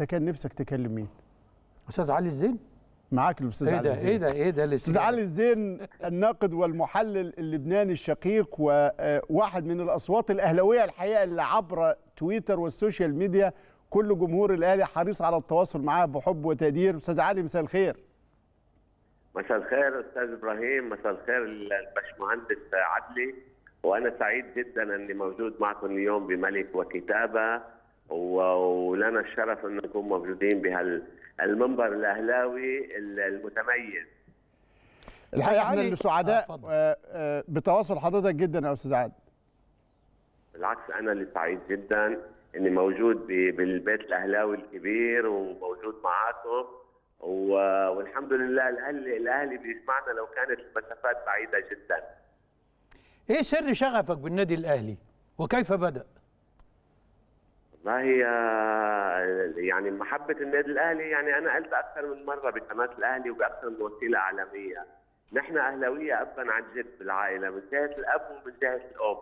انت كان نفسك تكلم مين؟ أستاذ علي الزين؟ معاك الأستاذ إيه علي ده الزين. إيه ده إيه ده أستاذ الاستجابة؟ علي الزين الناقد والمحلل اللبناني الشقيق وواحد من الأصوات الأهلاوية الحقيقة اللي عبر تويتر وال social media. كل جمهور الأهلي حريص على التواصل معاه بحب وتقدير أستاذ علي مساء الخير. مساء الخير أستاذ إبراهيم. مساء الخير الباشمهندس عدلي. وأنا سعيد جدا أني موجود معكم اليوم بملك وكتابة. ولنا الشرف أن نكون موجودين بهالمنبر الأهلاوي المتميز. الحقيقة إحنا اللي آه، سعداء اتفضل. آه، آه، بتواصل حضرتك جدا يا أستاذ علي بالعكس أنا اللي سعيد جدا إني موجود ب- بالبيت الأهلاوي الكبير وموجود معاكم. والحمد لله الاهلي الأهلي بيسمعنا لو كانت المسافات بعيدة جدا. إيه سر شغفك بالنادي الأهلي؟ وكيف بدأ؟ والله آه، يعني محبة النادي الأهلي يعني أنا قلت أكثر من مرة بقناة الأهلي وبأكثر من وسيلة إعلامية. نحن أهلاوية أبا عن جد بالعائلة من جهة الأب ومن جهة الأم.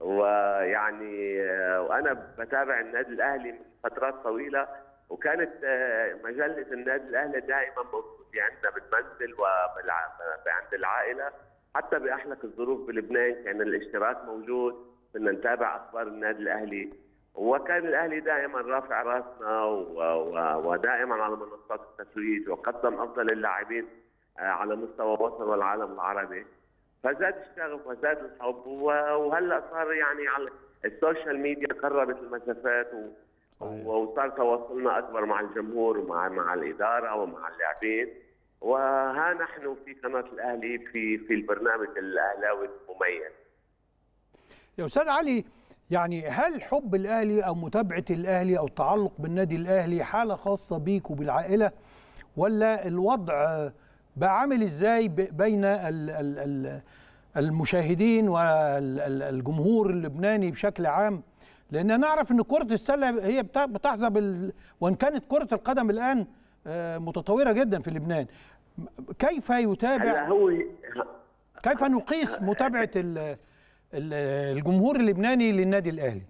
ويعني وأنا بتابع النادي الأهلي من فترات طويلة وكانت مجلة النادي الأهلي دائما موجودة عندنا بالمنزل وعند العائلة. حتى بأحلك الظروف بلبنان كان الاشتراك موجود كنا نتابع أخبار النادي الأهلي. وكان الأهلي دائما رافع رأسنا ودائما على منصات التتويج وقدم أفضل اللاعبين آه، على مستوى مصر والعالم العربي. فزاد الشغف وزاد الحب وهلأ صار يعني على السوشيال ميديا قربت المسافات و-. وصار تواصلنا أكبر مع الجمهور ومع مع الإدارة ومع اللاعبين. وها نحن في قناة الأهلي في في البرنامج الأهلاوي المميز. يا أستاذ علي يعني هل حب الأهلي أو متابعة الأهلي أو التعلق بالنادي الأهلي حالة خاصة بيك وبالعائلة؟ ولا الوضع بقى عامل إزاي بين ال- ال- ال- المشاهدين والجمهور اللبناني بشكل عام؟ لأن نعرف إن كرة السلة هي بتحظى بال... وإن كانت كرة القدم الآن آه، متطورة جدا في لبنان. كيف يتابع؟ هو كيف نقيس متابعة الجمهور اللبناني للنادي الأهلي.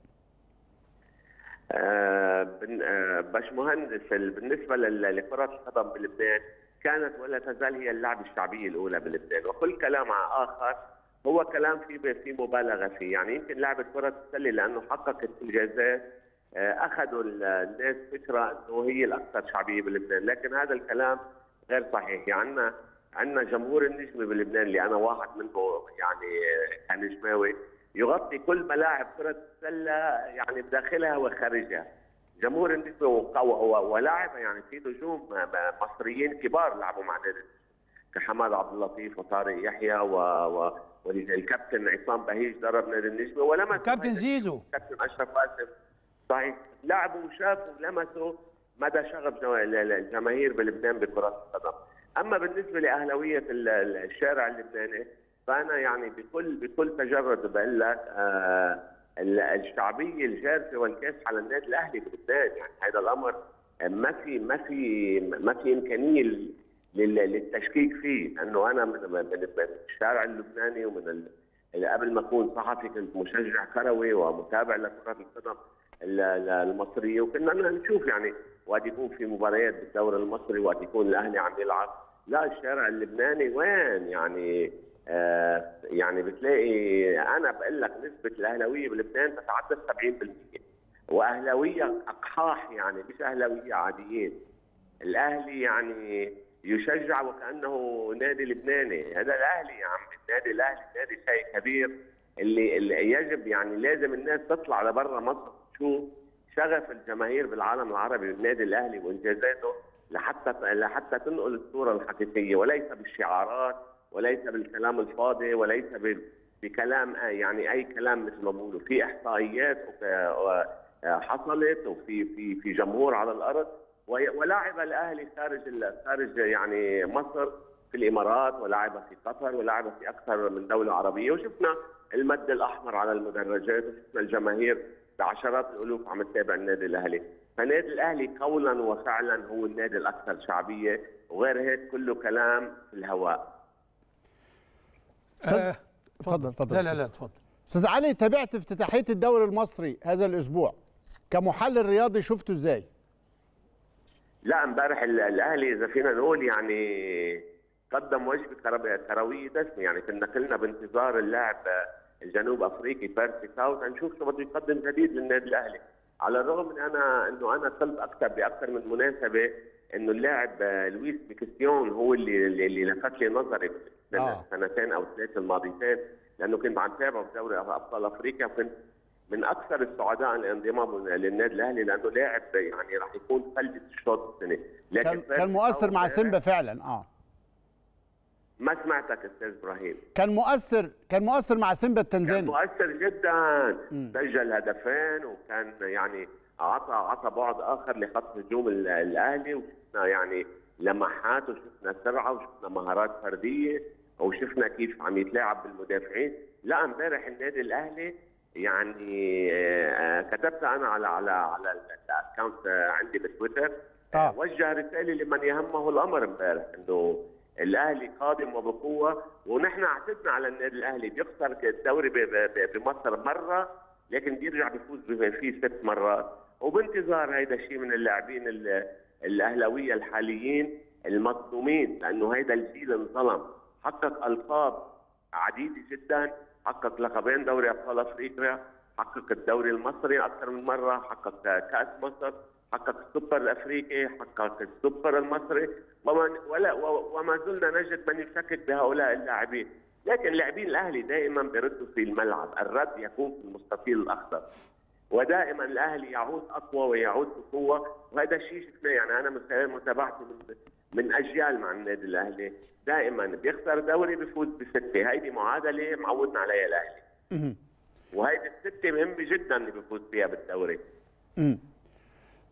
آه، آه، باشمهندس ال- بالنسبة لكرة القدم بلبنان كانت ولا تزال هي اللعبه الشعبية الأولى بلبنان. وكل كلام آخر هو كلام في في مبالغة فيه. يعني يمكن لعبه كره السلة لأنه حققت انجازات آه، أخذوا ال- الناس فكرة إنه هي الأكثر شعبية بلبنان. لكن هذا الكلام غير صحيح. يعني عندنا جمهور النجمه بلبنان اللي أنا واحد منه يعني آه، كنجماوي يغطي كل ملاعب كرة السلة يعني بداخلها وخارجها. جمهور النجمه ولاعب يعني في نجوم مصريين كبار لعبوا مع نادي كحماد عبد اللطيف وطارق يحيى و... و... والكابتن عصام بهيج درب نادي النجمه ولمس كابتن زيزو. كابتن أشرف قاسم صحيح. لعبوا وشافوا ولمسوا مدى شغف الجماهير بلبنان بكرة القدم. أما بالنسبة ال- الشارع اللبناني فأنا يعني بكل بكل تجرد بقول لك آه ال- الشعبية الجارفه والكاسحه على النادي الأهلي بلبنان. يعني هذا الأمر ما في ما في ما في إمكانية لل- لل- للتشكيك فيه. انه أنا من الشارع اللبناني ومن قبل ما أكون صحفي كنت مشجع كروي ومتابع لكرة القدم ال- ال- المصرية. وكنا نشوف يعني وقت يكون في مباريات بالدوري المصري وقت يكون الاهلي عم يلعب. لا الشارع اللبناني وين؟ يعني آه يعني بتلاقي أنا بقول لك نسبة الأهلاوية بلبنان تتعدى 70% وأهلاوية أقحاح يعني مش أهلاوية عاديين. الأهلي يعني يشجع وكأنه نادي لبناني. هذا الأهلي يا عم النادي الأهلي نادي شيء كبير. اللي, اللي يجب يعني لازم الناس تطلع لبرا مصر تشوف شغف الجماهير بالعالم العربي بالنادي الأهلي وإنجازاته لحتى لحتى تنقل الصورة الحقيقية وليس بالشعارات وليس بالكلام الفاضي وليس بكلام يعني أي كلام مثل ما بقولوا في إحصائيات حصلت وفي في في جمهور على الأرض ولعب الأهلي خارج خارج يعني مصر في الإمارات ولعب في قطر ولعب في أكثر من دولة عربية وشفنا المد الأحمر على المدرجات وشفنا الجماهير بعشرات الألوف عم تتابع النادي الأهلي، فالنادي الأهلي قولا وفعلا هو النادي الأكثر شعبية وغير هيك كله كلام في الهواء. آه، اتفضل اتفضل لا لا لا اتفضل أستاذ علي تابعت افتتاحيه الدوري المصري هذا الأسبوع. كمحلل رياضي شفته إزاي؟ لا امبارح ال- الأهلي إذا فينا نقول يعني قدم وجبه كروية دسمه يعني كنا كلنا بانتظار اللاعب الجنوب أفريقي بيرسي تاو نشوف شو بده يقدم جديد للنادي الأهلي. على الرغم من أنا إنه أنا قلت أكثر بأكثر من مناسبة إنه اللاعب لويس ميكيسوني هو اللي اللي لفت لي نظري آه. السنتين أو الثلاثه الماضيتين لأنه كنت عم تابعه بدوري أبطال أفريقيا وكنت من أكثر السعداء الانضمام للنادي الأهلي لأنه لاعب يعني راح يكون فلتة الشوط السنة. لكن كان مؤثر مع سيمبا فعلا آه. ما سمعتك أستاذ إبراهيم. كان مؤثر كان مؤثر مع سيمبا كان التنزاني مؤثر جدا. سجل هدفين وكان يعني عطى عطى بعد آخر لخط هجوم ال- الأهلي وشفنا يعني لمحات وشفنا سرعه وشفنا مهارات فردية وشفنا كيف عم يتلاعب بالمدافعين. لا امبارح النادي الأهلي يعني آه، كتبت أنا على على على ال account عندي بالتويتر آه. وجه رسالة لمن يهمه الأمر امبارح إنه الأهلي قادم وبقوة ونحن اعتدنا على النادي الأهلي بيخسر الدوري بمصر مرة لكن بيرجع بيفوز فيه ست مرات. وبانتظار هيدا الشيء من اللاعبين ال- الأهلاوية الحاليين المظلومين لأنه هيدا الجيل انظلم. حقق ألقاب عديدة جدا حقق لقبين دوري أبطال أفريقيا حقق الدوري المصري أكثر من مرة حقق كأس مصر. حقق السوبر الأفريقي حقق السوبر المصري وما ولا وما زلنا نجد من يشكك بهؤلاء اللاعبين. لكن لاعبين الأهلي دائما بيردوا في الملعب. الرد يكون في المستطيل الأخضر. ودائما الأهلي يعود أقوى ويعود بقوة. وهذا الشيء شفناه. يعني أنا من خلال متابعتي من من أجيال مع النادي الأهلي. دائما بيخسر دوري بيفوز بستة. هيدي معادلة معودنا عليها الأهلي. وهيدي الستة مهمة جدا اللي بيفوز فيها بالدوري.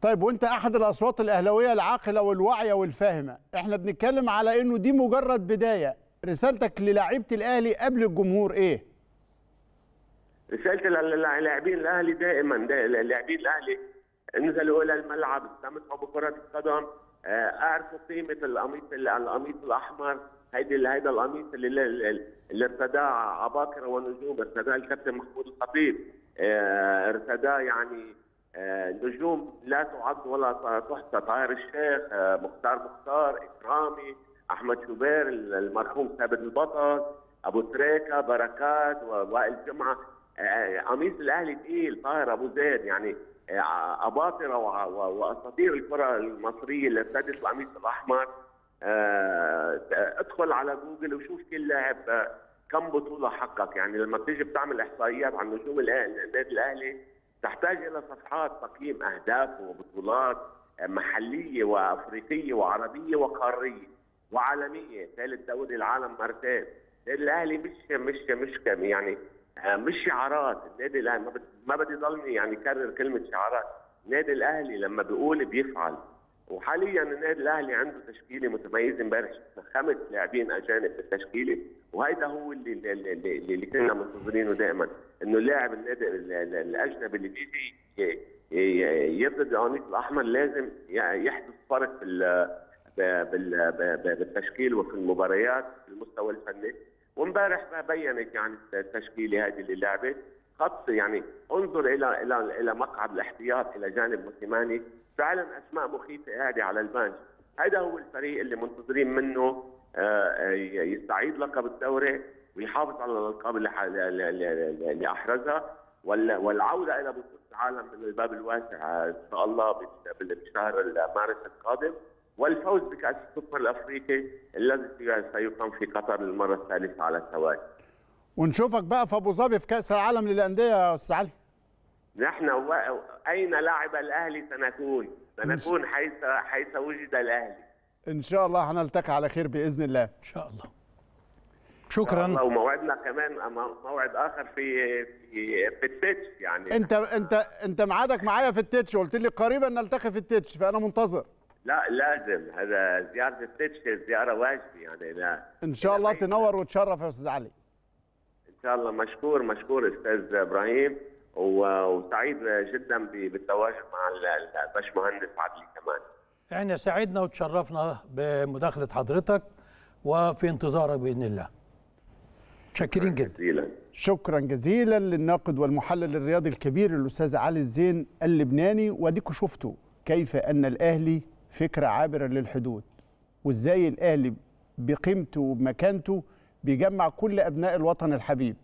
طيب وانت أحد الأصوات الأهلاوية العاقلة والواعية والفاهمة. إحنا بنتكلم على إنه دي مجرد بداية. رسالتك للاعيبة الأهلي قبل الجمهور إيه؟ رسالتي للاعبين الأهلي دائما دا- لاعبين الأهلي. انزلوا إلى الملعب استمتعوا بكرة القدم. آه، أعرفوا قيمة القميص القميص الأحمر. هيدي هيدا القميص اللي, اللي, ارتداه عباقره ونجوم ارتداه الكابتن محمود الخطيب. آه، ارتداه يعني نجوم لا تعد ولا تحصى طاهر الشيخ آه، مختار مختار إكرامي أحمد شوبير المرحوم ثابت البطل أبو تريكة بركات ووائل جمعة. آه، قميص الأهلي تقيل طاهر أبو زيد. يعني آه، أباطرة وأساطير الكرة المصرية اللي ارتدت القميص الأحمر. آه، ادخل على جوجل وشوف كل لاعب آه، كم بطولة حقق. يعني لما بتيجي بتعمل إحصائيات عن نجوم النادي الأهلي تحتاج إلى صفحات تقييم أهداف وبطولات آه، محلية وأفريقية وعربية وقارية وعالمية. ثالث دوري العالم مرتين. الأهلي مش مش مش كم يعني آه، مش شعارات. النادي الأهلي ما بدي ضلني يعني كرر كلمة شعارات. النادي الأهلي لما بيقول بيفعل. وحاليا النادي الأهلي عنده تشكيلة متميزة امبارح. خمس لاعبين أجانب بالتشكيلة وهيدا هو اللي اللي, اللي, اللي كنا منتظرينه دائما إنه اللاعب النادي ال- ال- الأجنبي اللي بيجي ي- ي- يرتدي القميص الأحمر لازم يحدث فرق بال بالتشكيل وفي المباريات في المستوى الفني. وامبارح بينت يعني التشكيلة هذه اللي لعبت خط يعني انظر إلى إلى إلى مقعد الاحتياط إلى جانب موسيماني فعلا أسماء مخيفة قاعدة على البنش هذا هو الفريق اللي منتظرين منه آه، آه، يستعيد لقب الدوري ويحافظ على الألقاب اللي اللي- أحرزها. وال- والعودة إلى بطولة العالم من الباب الواسع آه، إن شاء الله بال- بال- بشهر مارس القادم. والفوز بكأس السوبر الأفريقي الذي سيقام في قطر للمره الثالثة على التوالي. ونشوفك بقى في أبو ظبي في كأس العالم للأندية يا أستاذ علي. نحن و... أين لعب الأهلي سنكون؟ سنكون حيث حيث وجد الأهلي. إن شاء الله هنلتقي على خير بإذن الله. إن شاء الله. الله. شكرا وموعدنا كمان موعد آخر في في في التتش يعني. انت انت أنت ميعادك معايا في التتش. قلت لي قريبا نلتقي في التتش فأنا منتظر. لا لازم. هذا زيارة التتش زيارة واجبة يعني لا. إن شاء الله. تنور وتشرف يا أستاذ علي. شاء الله مشكور مشكور أستاذ إبراهيم و- وسعيد جدا ب- بالتواجد مع ال- الباشمهندس عدلي كمان إحنا سعدنا وتشرفنا بمداخلة حضرتك وفي انتظارك بإذن الله. متشكرين جدا. جزيلا. شكرا جزيلا للناقد والمحلل الرياضي الكبير الأستاذ علي الزين اللبناني واديكوا شفتوا كيف أن الأهلي فكرة عابرة للحدود وإزاي الأهلي بقيمته وبمكانته بيجمع كل أبناء الوطن الحبيب.